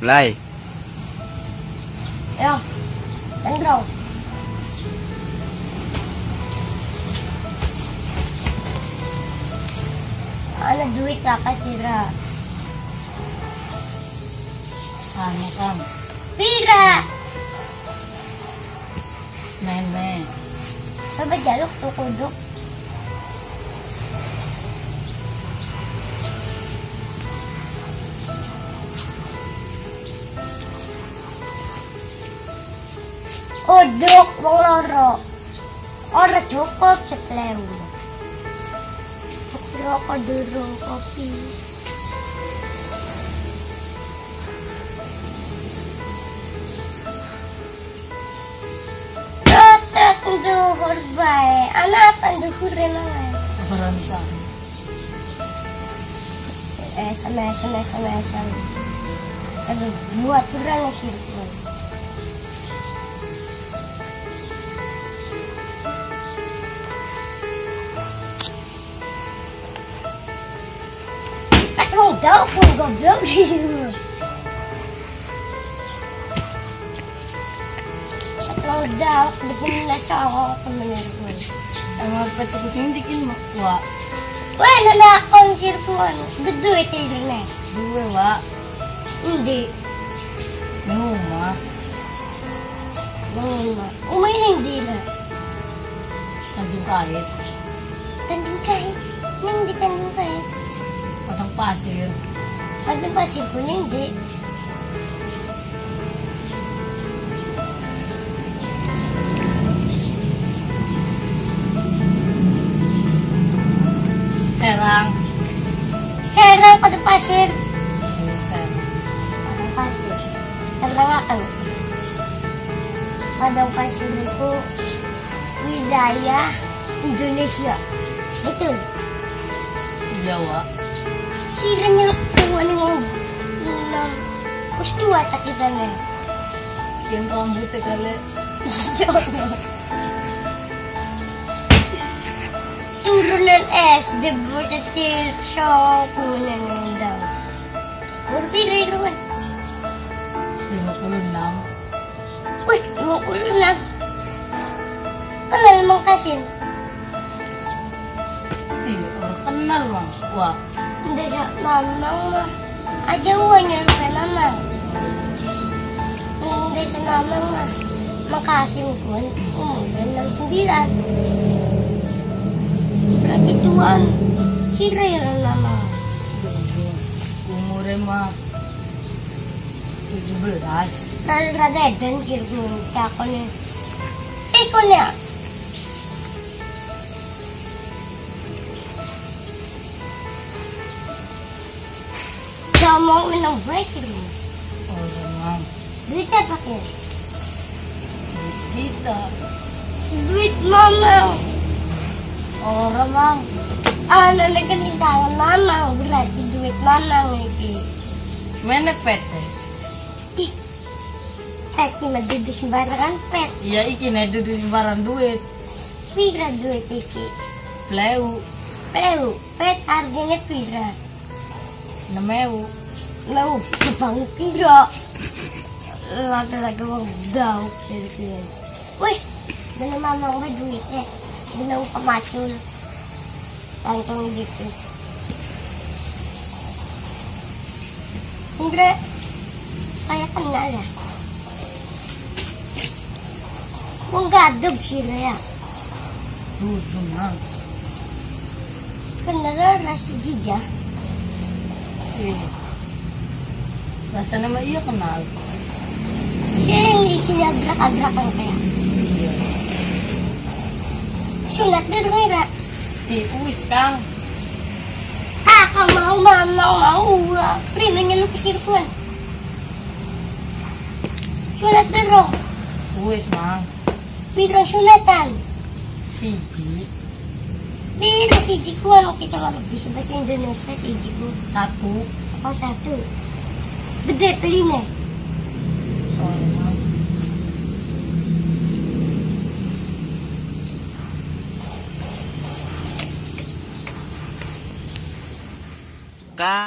Play. Ayo. Andro. Ano, duit ka kasira. Ano ah, ka? Pira! Meme. Sabi dyan, luktukodok. Udok, wong loro. Ora cukup cepleu. Rokok dulu, kopi. Rotot duhur bae. Anak panduhurin naman. Orang ka. Esam, esam, esam, esam. Aduh, buat kurang na kung goblok Tatlong daw, na siya ako kumanirkul. Ang mga pato ko siya hindi kin wa. Wala na akong sirkul. Gaduit ilder na. Duwe wa. Hindi. Numa. Umay hindi na. Tandong kahit. Tanding kahit. Hindi tanding kahit. Pasir. Ano ba si Pun? Hindi. Serang. Ko na pasir. Serang. Parang pasir. Talangakan. Padang pasir ko. Wilayah Indonesia. Betul. Jawa. Kustiwa tak kita na. Yang rambut kali. Turunan S, di ba sa siya kunan ng daw. Burpilay naman. 56. Uy, makulo na. Ano naman kasi? Di, orang kenal bang. Wa. Hindi siya mamang. Ajawan niya sa mamang. Hindi sa naman na makasimpuan, umulan ng subilan. Pratituan, sira yun naman. Umure ma, 17. Rada dan sirgunta ko ni. Iko niya. Sa mga unang break sirgunta. Orang mang. Duit siya pakai. Kita. Duit mama. Orang mang. Ano na kanintangan mama. Berarti duit mama lagi. Mana pete? Di. Pati madudus barangan pet. Iya iki na dudu barang duit. Pira duit iki. Pleu. Pero, pet harganya pira. Nameu. Mau kebang pira. Lagi-lagi mau daw. Gitu. Wis, dala mama ko duit eh. Binaw pamacul. Tantong dito. Hindi. Kaya kenal ya. Kung gadog sila ya. Dudu mang. Kenal rasa jija. Eh. Rasa nama iya kenal. Siya yung isinagrak-agrakan kaya. Iya. Sulat na rumira. Di uwis kang. Kakak mau, mama mau. Prima niya lupis irkuan. Sulat na ro. Uwis mang. Bilang sulatan. Siji. Pero si Jiku, ano kita bisa bahasa Indonesia si Jiku? Satu. Oh, satu. the deadline eh.